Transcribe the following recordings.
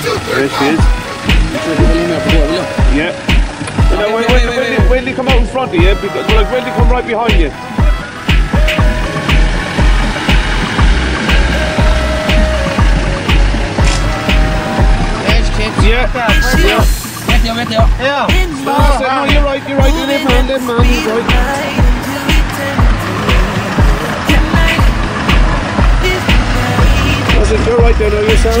There she is. Yeah. When, they come out in front of you, because like, when they come right behind you. Yeah. Yeah. Right there, right. Yeah. No, you're right, you're right. You're man. music. All right, Dono, you sound.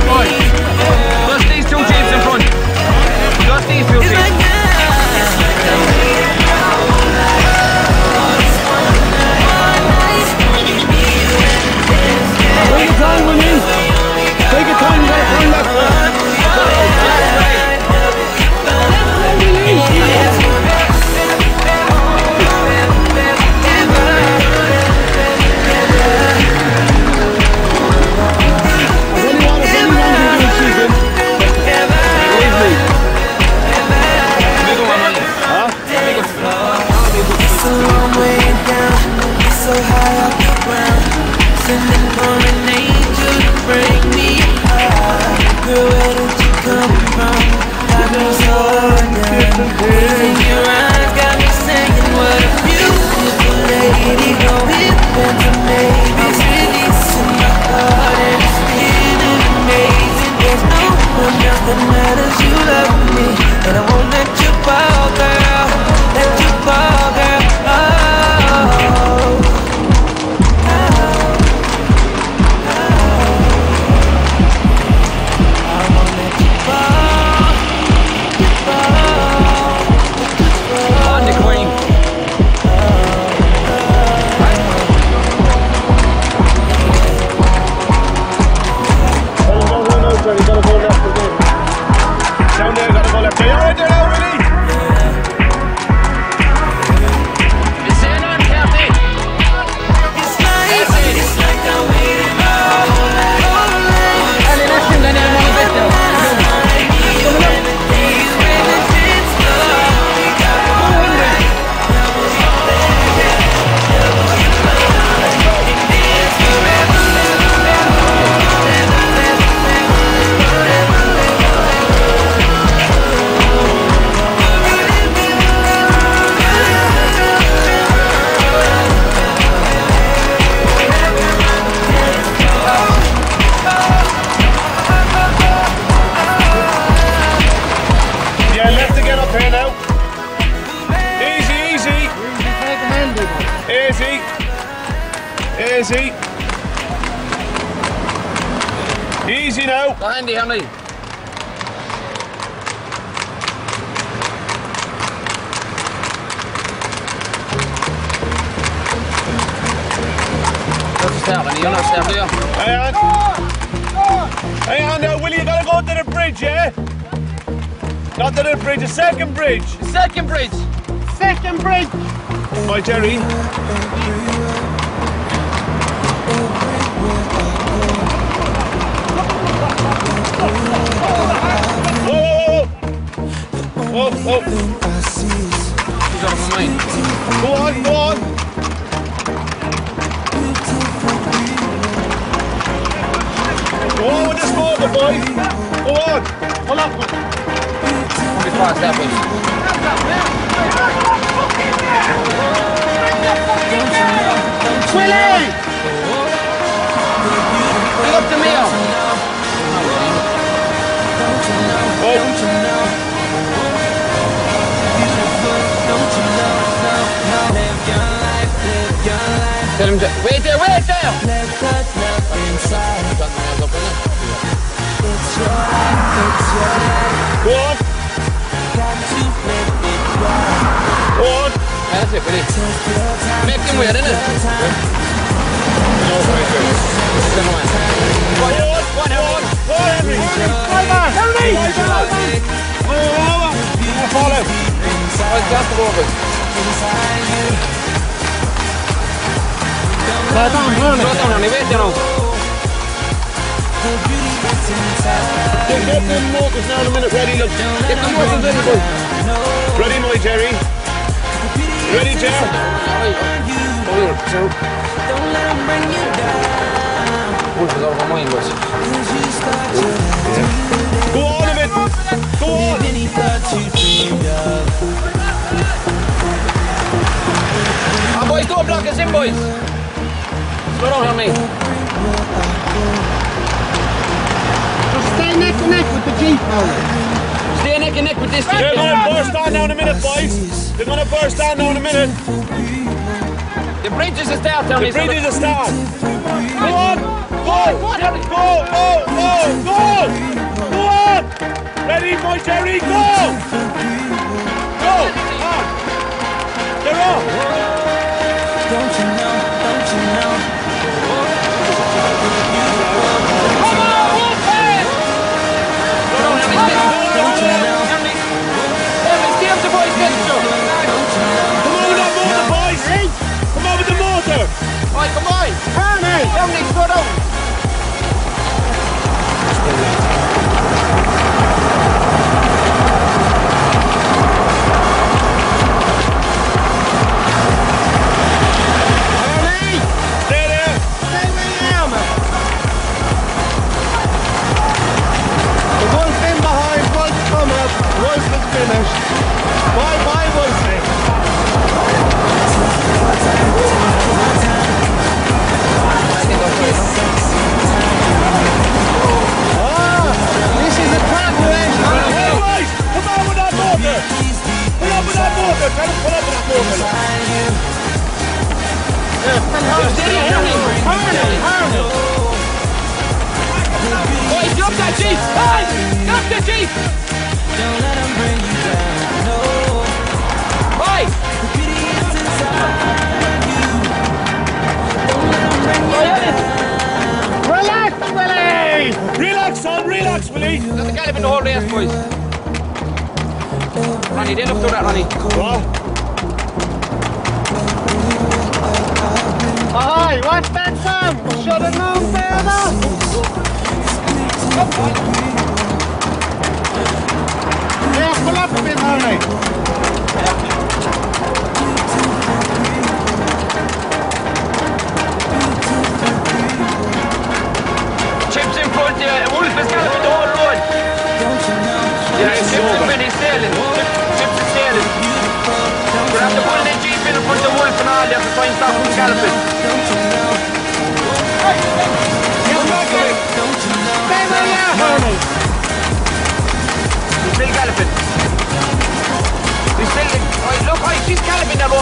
नहीं You're not Hey, Ant. Hey, Ant, Willie, you gotta go to the bridge, yeah? Not to the bridge, the second bridge. Second bridge. Second bridge. Bye, Jerry. oh, oh. He's out of my mind. Go on, go on. Go on with this motor, boy. Go on. Hold up. Let me pass that way. Willie! Him to wait there, wait there. Go on. That's it, buddy. Make him wait, innit? Come on. Go on, go on, go on. Go on, Henry. Henry! Oh, over. Slow down, Ronnie. Slow down, honey. Wait there now. Get get now in a minute ready, my Jerry? Ready, Jerry? Wolfe is out of my mind, boys. Go on a bit. Go on. Ah, boys, don't block us in, boys. Slow down, honey. Just stay neck to neck with the Jeep, Ronnie. Stay neck and neck with this They're gonna burst down now in a minute, boys. They're gonna burst down now in a minute. The bridge is a start, The bridge is a start. Go on. Go. Go, go, go, go. Go on. Ready, my Jerry? Go. Go. On. They're off. Boys, drop that Jeep! Hey! Drop the Jeep! Hey! Relax, Willie! Relax, son. Relax, Willie. There's a gallop in the whole race, boys. Ronnie, they look through that, Ronnie. What? Hi, what's that sound? Should have known better. Yeah, pull up a bit,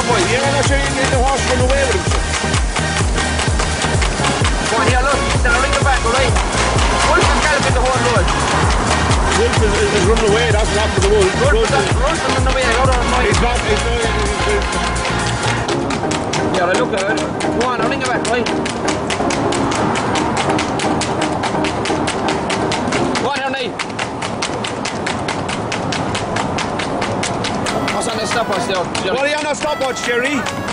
galloping that road, boys. Yeah, I'm not sure you need the horse run away with him. son. On here, look. I'll ring the back, all right? Wolfe is galloping the whole road. Wolfe is, is, is running away. That's happened to the wolfe. Wolfe Wolfe is is- Wolfe is on the way. Hold on, no, He's not. He's not. He's, uh, he's, uh. Yeah, look at it. Go on, I'll ring it back, right? Go on, Ernie. What's on the stopwatch there? That stopwatch, Jerry?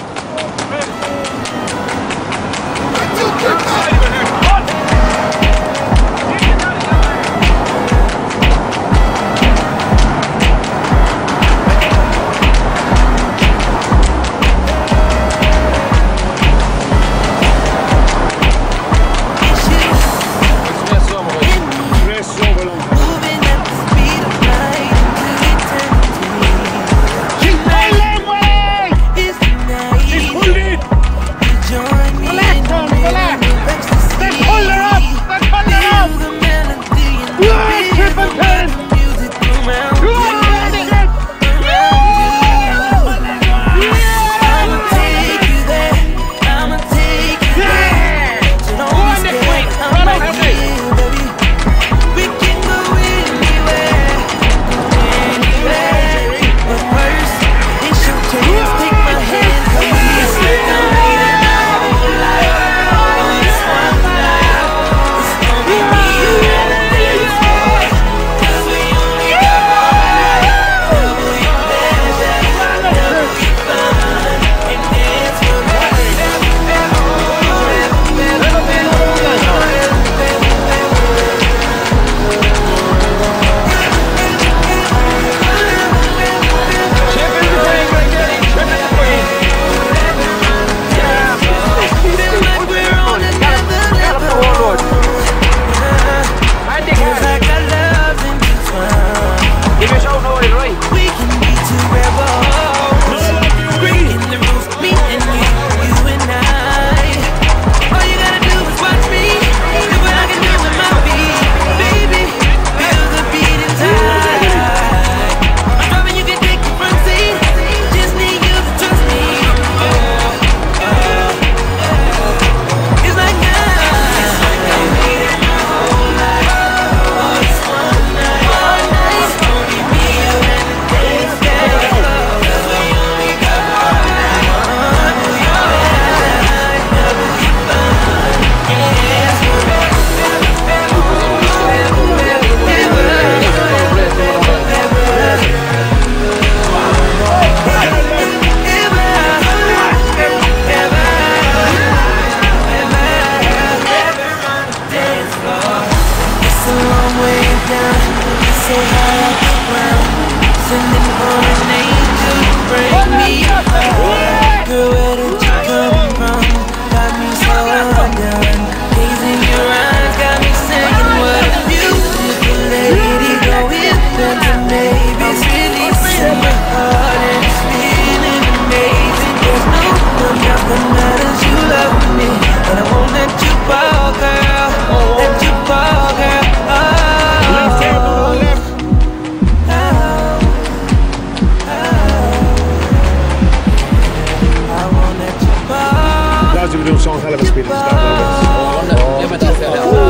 Men tack för